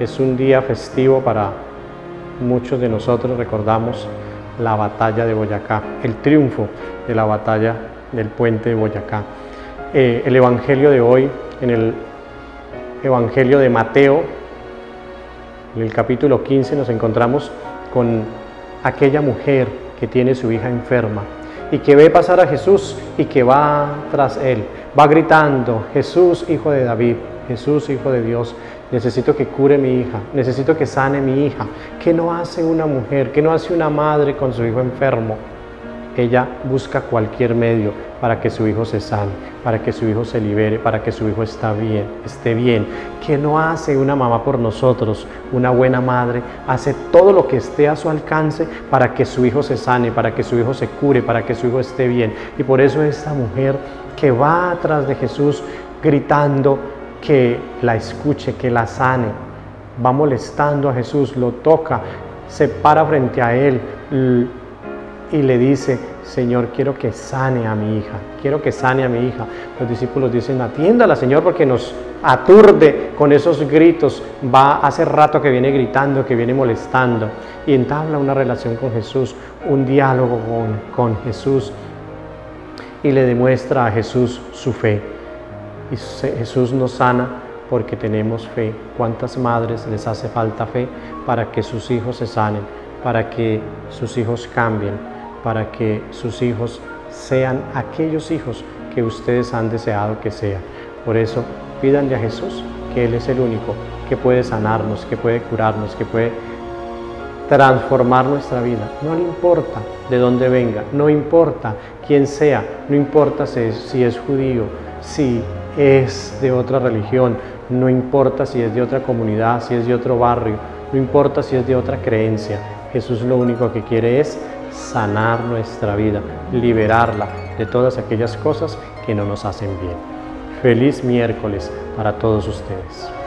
es un día festivo para muchos de nosotros, recordamos la batalla de Boyacá, el triunfo de la batalla del puente de Boyacá. Eh, el Evangelio de hoy, en el Evangelio de Mateo, en el capítulo 15 nos encontramos con aquella mujer que tiene su hija enferma y que ve pasar a Jesús y que va tras él, va gritando, Jesús, hijo de David, Jesús, hijo de Dios, necesito que cure mi hija, necesito que sane mi hija. ¿Qué no hace una mujer? ¿Qué no hace una madre con su hijo enfermo? Ella busca cualquier medio para que su hijo se sane, para que su hijo se libere, para que su hijo está bien, esté bien. ¿Qué no hace una mamá por nosotros? Una buena madre hace todo lo que esté a su alcance para que su hijo se sane, para que su hijo se cure, para que su hijo esté bien. Y por eso esta mujer que va atrás de Jesús gritando que la escuche, que la sane, va molestando a Jesús, lo toca, se para frente a él y le dice, Señor, quiero que sane a mi hija, quiero que sane a mi hija. Los discípulos dicen, atiéndala, Señor, porque nos aturde con esos gritos. Va hace rato que viene gritando, que viene molestando. Y entabla una relación con Jesús, un diálogo con, con Jesús. Y le demuestra a Jesús su fe. Y Jesús nos sana porque tenemos fe. ¿Cuántas madres les hace falta fe para que sus hijos se sanen, para que sus hijos cambien? para que sus hijos sean aquellos hijos que ustedes han deseado que sean. Por eso, pídanle a Jesús que Él es el único que puede sanarnos, que puede curarnos, que puede transformar nuestra vida. No le importa de dónde venga, no importa quién sea, no importa si es, judío, si es de otra religión, no importa si es de otra comunidad, si es de otro barrio, no importa si es de otra creencia. Jesús lo único que quiere es sanar nuestra vida, liberarla de todas aquellas cosas que no nos hacen bien. Feliz miércoles para todos ustedes.